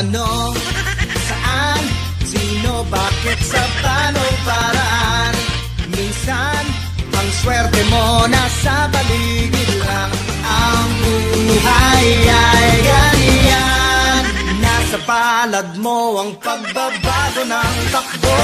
ano? Saan, sino, bakit, sa paano paraan Minsan, ang swerte mo nasa paligid lang. Ang buhay ay ganyan Nasa palad mo ang pagbabago ng takbo.